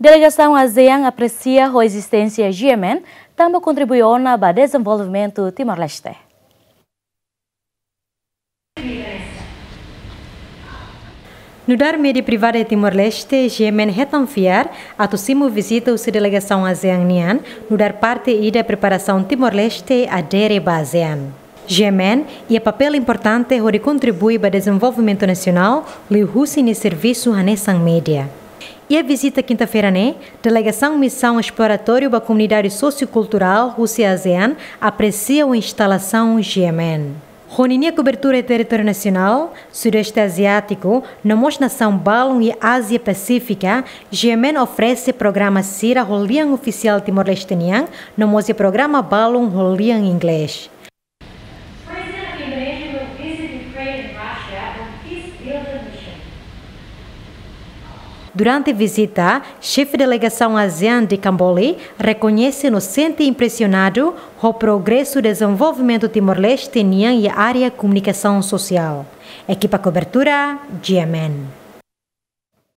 Delegação ASEAN aprecia a existência GMN, também contribuiu para o desenvolvimento Timor-Leste. No dar mídia privada de Timor-Leste, GMN retanfiar a Tosimo visita a delegação ASEAN-Nian no dar parte da preparação Timor-Leste a dereba ASEAN. GMN e a papel importante onde contribui para o desenvolvimento nacional, no serviço a Nessan Média. E a visita quinta-feira, né? Delegação Missão Exploratório da Comunidade Sociocultural Rússia-ASEAN aprecia a instalação GMN. Roninia cobertura território nacional, Sudeste Asiático, na nação Balon e Ásia Pacífica, GMN oferece programa Sira Rolian Oficial Timor-Leste no programa Balon Rolian Inglês. Durante a visita, chefe de delegação ASEAN de Camboli reconhece no sente impressionado o progresso e desenvolvimento Timor-Leste e a área comunicação social. Equipa cobertura, GMN.